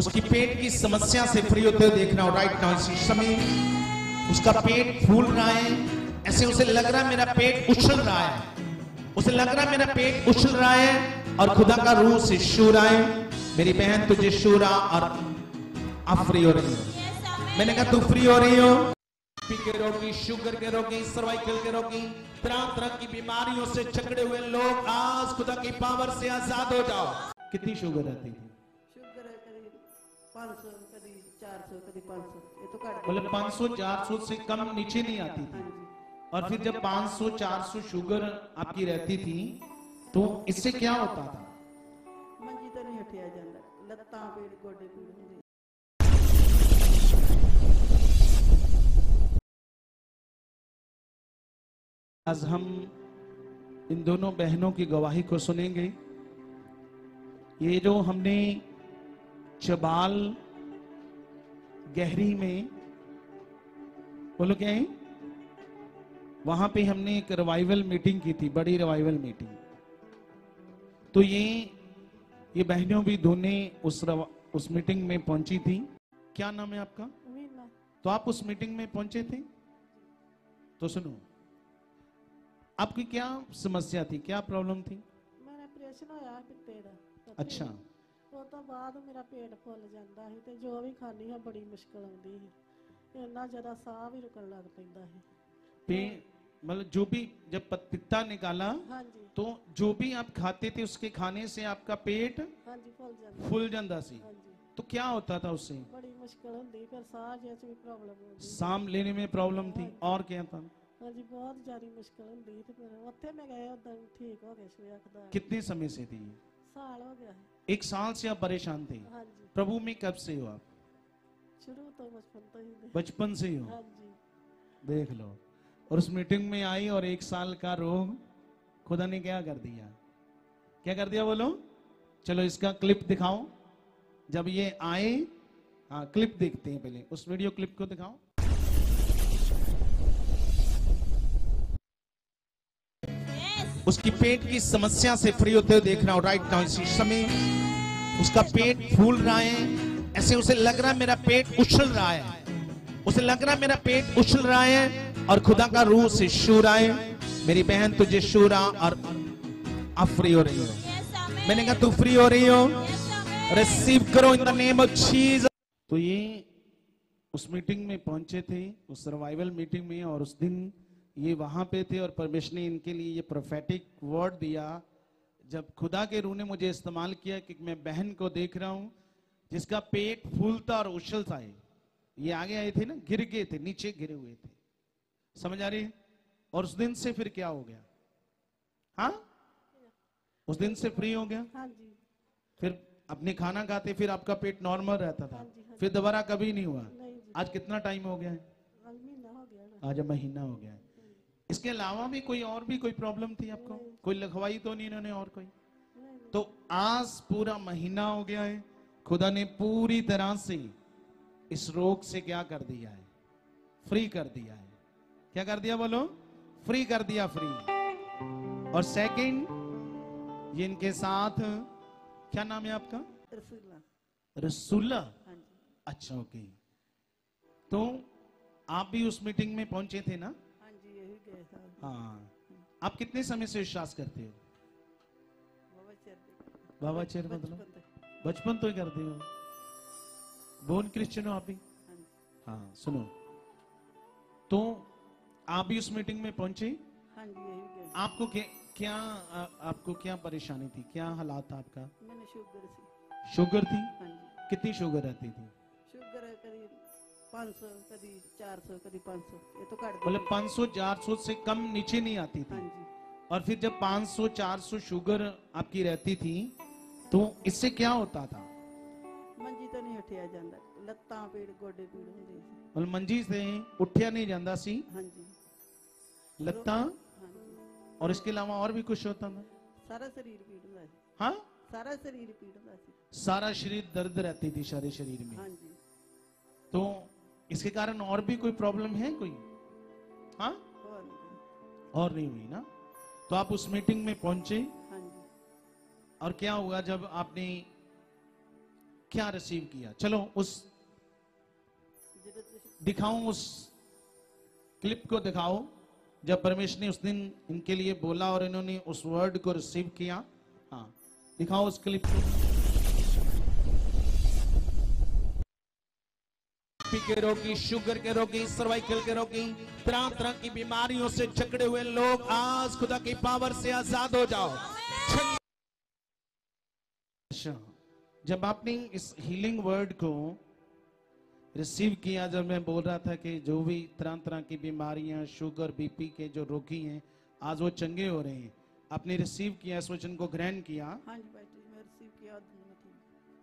उसकी पेट की समस्या से फ्री होते हुए देखना हो राइट नाउ इसी समय उसका पेट फूल रहा है। ऐसे उसे लग रहा है मेरा पेट उछल रहा है। उसे लग रहा है मेरा पेट उछल रहा है और खुदा का रूह से शूर आए मेरी बहन, तुझे शूरा और आप फ्री हो रही हो। मैंने कहा तू फ्री हो रही हो? के रोगी, शुगर के रोगी सर्वाइकल के रोगी तरह तरह की बीमारियों से झगड़े हुए लोग, आज खुदा की पावर से आज़ाद हो जाओ। कितनी शुगर रहती है 500 कभी 400 कभी 500 मतलब 500 400 से कम नीचे नहीं आती थी। और फिर जब 500 400 शुगर आपकी रहती थी तो इससे क्या होता था? आज हम इन दोनों बहनों की गवाही को सुनेंगे। ये जो हमने चबाल गहरी में बोलो क्या है? वहाँ पे हमने एक रिवाइवल मीटिंग की थी बड़ी रिवाइवल मीटिंग तो ये ये बहनों भी धोने उस उस मीटिंग में पहुँची थी। क्या नाम है आपका? तो आप उस मीटिंग में पहुँचे थे? तो सुनो आपकी क्या समस्या थी? क्या प्रॉब्लम थी? मेरा ऑपरेशन होया पेट अच्छा। ਉਹ ਤੋਂ ਬਾਅਦ ਮੇਰਾ ਪੇਟ ਫੁੱਲ ਜਾਂਦਾ ਸੀ ਤੇ ਜੋ ਵੀ ਖਾਣੀ ਹਾਂ ਬੜੀ ਮੁਸ਼ਕਲ ਆਉਂਦੀ ਸੀ ਇੰਨਾ ਜ਼ਿਆਦਾ ਸਾਹ ਵੀ ਰੁਕਣ ਲੱਗ ਪੈਂਦਾ ਸੀ पे मतलब जो भी जब प- पित्ता निकाला ਹਾਂਜੀ तो जो भी आप खाते थे उसके खाने से आपका पेट ਹਾਂਜੀ ਫੁੱਲ ਜਾਂਦਾ फूल जाता सी ਹਾਂਜੀ तो क्या होता था उससे ਬੜੀ ਮੁਸ਼ਕਲ ਹੁੰਦੀ ਫਿਰ ਸਾਹ ਜਿਹਾ ਵੀ ਪ੍ਰੋਬਲਮ ਹੁੰਦੀ सांम लेने में प्रॉब्लम थी और क्या था ਹਾਂਜੀ ਬਹੁਤ ਜ਼ਿਆਦਾ ਮੁਸ਼ਕਲ ਹੁੰਦੀ ਸੀ ਤੇ ਫਿਰ ਉੱਥੇ ਮੈਂ ਗਏ ਉਦੋਂ ਠੀਕ ਹੋ ਗਏ ਸਵੇਰ ਖਦਾ कितने समय से थी ये? साल हो गया एक साल से आप परेशान थे। हाँ जी। प्रभु में कब से हो आप? शुरू तो बचपन तो ही बचपन से ही हो। हाँ जी। देख लो। और उस मीटिंग में आई और एक साल का रोग खुदा ने क्या कर दिया? क्या कर दिया बोलो? चलो इसका क्लिप दिखाओ जब ये आए हाँ क्लिप देखते हैं पहले। उस वीडियो क्लिप को दिखाओ उसकी पेट की समस्या से फ्री होते हुए देखना हो राइट नाउ इसी समय। उसका पेट फूल रहा है। ऐसे उसे लग रहा है मेरा पेट उछल रहा है। उसे लग रहा है मेरा पेट उछल रहा है और खुदा का रूह से शूर आए मेरी बहन, तुझे शूरा और आप फ्री हो रही हो। मैंने कहा, तू फ्री हो रही हो? रिसीव करो in the name of Jesus तो ये उस मीटिंग में पहुँचे थे, उस सर्वाइवल मीटिंग में और उस दिन ये वहाँ पे थे और परमेश्वर ने इनके लिए ये प्रोफेटिक वर्ड दिया। जब खुदा के रूह ने मुझे इस्तेमाल किया कि मैं बहन को देख रहा हूँ जिसका पेट फूलता और उछलता है। ये आगे आए थे ना गिर गए थे नीचे गिरे हुए थे। समझ आ रही और उस दिन से फिर क्या हो गया? हाँ? उस दिन से फ्री हो गया? हाँ जी। फिर अपने खाना खाते फिर आपका पेट नॉर्मल रहता था। हाँ जी, हाँ जी। फिर दोबारा कभी नहीं हुआ? नहीं आज कितना टाइम हो गया है? आज महीना हो गया इसके अलावा भी कोई और भी कोई प्रॉब्लम थी आपको? कोई लिखवाई तो नहीं इन्होंने और कोई? तो आज पूरा महीना हो गया है खुदा ने पूरी तरह से इस रोग से क्या कर दिया है? फ्री कर दिया है। क्या कर दिया बोलो? फ्री कर दिया फ्री और सेकंड ये इनके साथ क्या नाम है आपका? रसुल्ला हाँ अच्छा ओके तो आप भी उस मीटिंग में पहुँचे थे ना? हाँ। आप कितने समय से विश्वास करते हो? बाबा चेर मतलब? बचपन तो ही करते हो। बोन क्रिश्चियन हो आप ही हाँ सुनो। तो आप भी उस मीटिंग में पहुँचे? आपको क्या आपको क्या परेशानी थी? क्या हालात था आपका? मैंने शुगर थी शुगर थी? कितनी शुगर रहती थी? 500 ਕਦੀ 400 ਕਦੀ 500 ਇਹ ਤੋਂ ਘੱਟ मतलब 500 400 से कम नीचे नहीं आती थी ਹਾਂਜੀ और फिर जब 500 400 शुगर आपकी रहती थी तो इससे क्या होता था ਮੰਜੀ ਤੋਂ ਨਹੀਂ ਹਟਿਆ ਜਾਂਦਾ ਲੱਤਾਂ ਪੀੜ ਗੋਡੇ ਪੀੜ ਹੁੰਦੇ ਸੀ मतलब मंजी से उठया नहीं जाता सी ਹਾਂਜੀ लत्ता ਹਾਂਜੀ और इसके अलावा और भी कुछ होता था ਸਾਰਾ ਸਰੀਰ ਪੀੜ ਹੁੰਦਾ ਸੀ हाँ ਸਾਰਾ ਸਰੀਰ ਪੀੜ ਹੁੰਦਾ ਸੀ सारा शरीर दर्द रहती थी सारे शरीर में ਹਾਂਜੀ तो इसके कारण और भी कोई प्रॉब्लम है कोई? हाँ? और नहीं हुई ना? तो आप उस मीटिंग में पहुँचे। और क्या हुआ जब आपने क्या रिसीव किया? चलो उस दिखाओ उस क्लिप को दिखाओ जब परमेश ने उस दिन इनके लिए बोला और इन्होंने उस वर्ड को रिसीव किया हाँ दिखाओ उस क्लिप को। के रोगी, शुगर के रोगी, सर्वाइकल के रोगी, तरह तरह की बीमारियों से जकड़े हुए लोग, आज खुदा की पावर से आज़ाद हो जाओ। अच्छा, जब आपने इस हीलिंग वर्ड को रिसीव किया, जब मैं बोल रहा था कि जो भी तरह तरह की बीमारियाँ, शुगर बीपी के जो रोगी हैं, आज वो चंगे हो रहे हैं। आपने रिसीव किया, इस वचन को ग्रहण किया? हाँ जी भाई रिसीव किया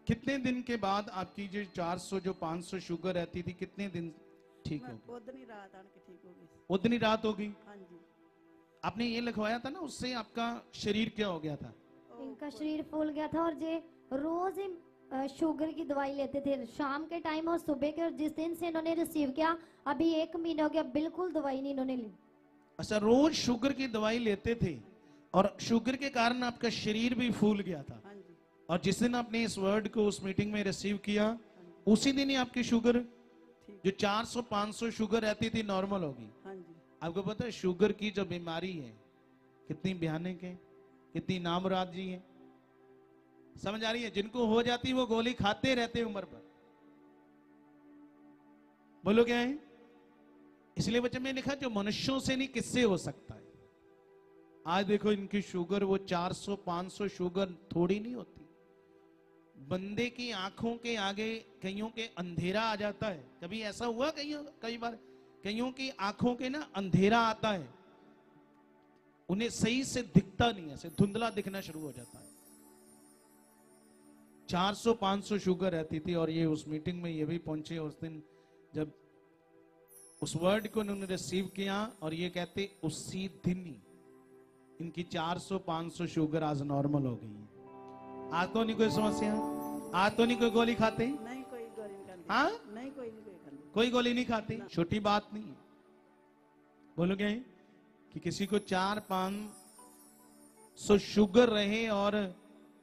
कितने दिन के बाद आपकी जो 400 जो 500 शुगर रहती थी कितने दिन ठीक हो उतनी रात हो गई। उतनी रात हो गई? आपने ये लिखवाया था ना उससे आपका शरीर क्या हो गया था? इनका शरीर फूल गया था और ये रोज शुगर की दवाई लेते थे। शाम के टाइम और सुबह के और जिस दिन से इन्होंने रिसीव किया अभी एक महीना हो गया बिल्कुल दवाई नहीं इन्होंने ली। अच्छा रोज शुगर की दवाई लेते थे और शुगर के कारण आपका शरीर भी फूल गया था। और जिस दिन आपने इस वर्ड को उस मीटिंग में रिसीव किया उसी दिन ही आपकी शुगर जो 400 500 शुगर रहती थी नॉर्मल होगी। आपको पता है शुगर की जो बीमारी है कितनी भयानक है कितनी नामराद जी है। समझ आ रही है? जिनको हो जाती वो गोली खाते रहते उम्र पर बोलो क्या है? इसलिए बच्चे में लिखा जो मनुष्यों से नहीं किससे हो सकता है? आज देखो इनकी शुगर वो 400 500 शुगर थोड़ी नहीं होती। बंदे की आँखों के आगे कईयों के अंधेरा आ जाता है। कभी ऐसा हुआ कईयों, कई बार? कईयों की आँखों के ना अंधेरा आता है। उन्हें सही से दिखता नहीं है धुंधला दिखना शुरू हो जाता है। 400 500 शुगर रहती थी और ये उस मीटिंग में ये भी पहुँचे उस दिन जब उस वर्ड को उन्होंने रिसीव किया और ये कहते, उसी दिन ही इनकी 400 500 शुगर आज नॉर्मल हो गई है। आज तो नहीं कोई समस्या? आज तो नहीं कोई गोली खाते? नहीं कोई गोली नहीं खाते। हाँ? नहीं कोई नहीं कोई कोई गोली नहीं खाते? छोटी बात नहीं बोलोगे कि किसी को चार पाँच सो शुगर रहे और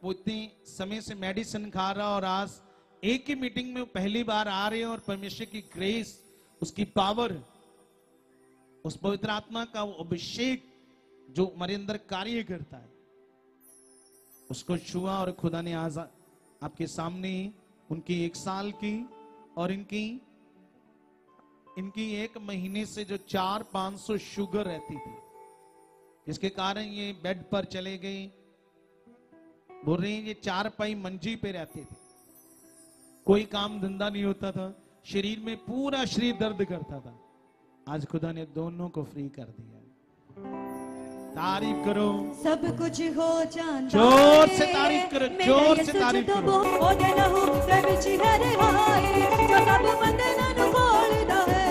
वो इतने समय से मेडिसिन खा रहा और आज एक ही मीटिंग में पहली बार आ रहे और परमेश्वर की ग्रेस उसकी पावर उस पवित्र आत्मा का वो अभिषेक जो हमारे अंदर कार्य करता है। उसको छुआ और खुदा ने आज आपके सामने उनकी एक साल की और इनकी इनकी एक महीने से जो चार पाँच सौ शुगर रहती थी। जिसके कारण ये बेड पर चले गए। बोल रहे ये चार पाई मंजी पे रहते थे। कोई काम धंधा नहीं होता था। शरीर में पूरा शरीर दर्द करता था। आज खुदा ने दोनों को फ्री कर दिया। तारीफ़ करो। सब कुछ हो जान ज़ोर से तारीफ़ करो ज़ोर से तारीफ़ तो करो। ओ सब हाय जो सब बंदे खोलदा है।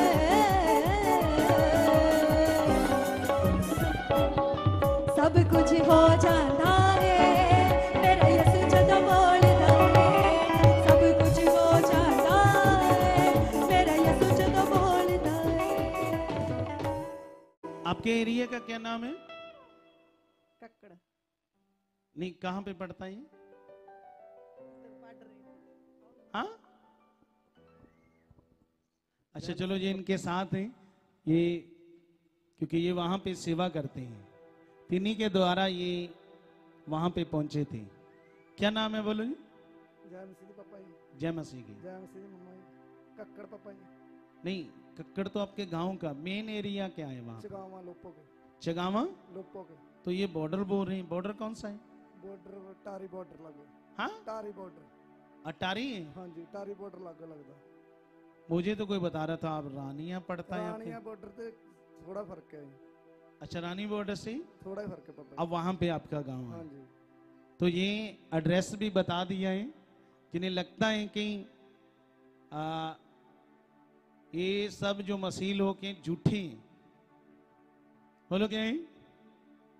सब कुछ हो जाना तो कुछ हो तो आपके एरिया का क्या नाम है? कक्कड़। नहीं कहाँ पे पड़ता है। हाँ? अच्छा चलो ये इनके साथ हैं। ये क्योंकि ये वहाँ पे सेवा करते हैं। तिन्हीं के द्वारा ये वहाँ पे पहुँचे थे। क्या नाम है बोलो जी? जय मसीह जय मसीह कक्कड़ नहीं कक्कड़ तो आपके गाँव का मेन एरिया क्या है वहाँ चगावा लोपोगे चगावा? लोपोगे तो ये बॉर्डर बोल रही बॉर्डर कौन सा है? बॉर्डर टारी बॉर्डर लगे। हाँ? टारी बॉर्डर अटारी हाँ जी टारी बॉर्डर लगे लगता मुझे तो कोई बता रहा था आप रानिया पढ़ता है रानिया बॉर्डर से थोड़ा फ़र्क है। अच्छा रानी बॉर्डर से? थोड़ा ही फ़र्क है पापा। अब वहाँ पे आपका गाँव है। हाँ जी। तो ये एड्रेस भी बता दिया है जिन्हें लगता है कि आ, ये सब जो मसीह लोग हैं झूठे हैं। बोलो क्या है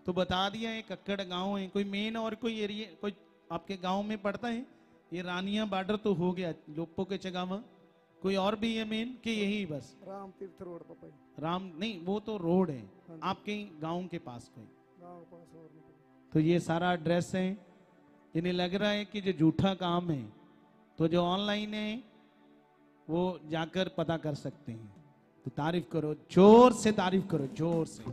तो बता दिया है कक्कड़ गाँव है कोई मेन और कोई एरिया कोई आपके गाँव में पड़ता है? ये रानिया बॉर्डर तो हो गया लोपो के चगावा। कोई और भी है मेन कि यही बस? राम तीर्थ रोड राम नहीं वो तो रोड है। आपके गाँव के पास कोई? तो ये सारा एड्रेस है। इन्हें लग रहा है कि जो झूठा काम है तो जो ऑनलाइन है वो जाकर पता कर सकते हैं। तो तारीफ़ करो ज़ोर से तारीफ़ करो ज़ोर से।